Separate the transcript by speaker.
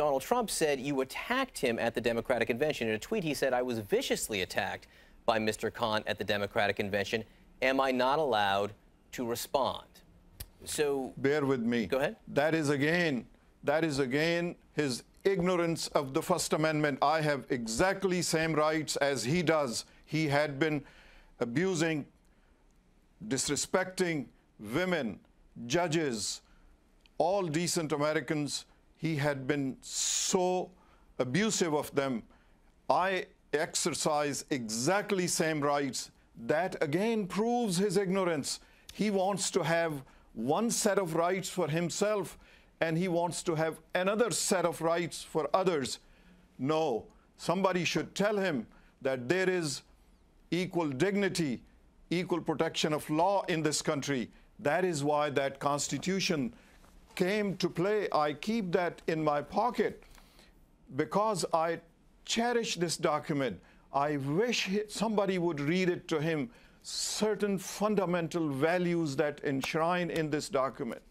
Speaker 1: Donald Trump said you attacked him at the Democratic convention. In a tweet, he said, I was viciously attacked by Mr. Khan at the Democratic convention. Am I not allowed to respond? So
Speaker 2: bear with me.
Speaker 1: Go ahead.
Speaker 2: That is again, that is again his ignorance of the First Amendment. I have exactly same rights as he does. He had been abusing, disrespecting women, judges, all decent Americans. He had been so abusive of them. I exercise exactly same rights. That again proves his ignorance. He wants to have one set of rights for himself and he wants to have another set of rights for others. No, somebody should tell him that there is equal dignity, equal protection of law in this country. That is why that Constitution came to play. I keep that in my pocket because I cherish this document. I wish somebody would read it to him certain fundamental values that enshrine in this document.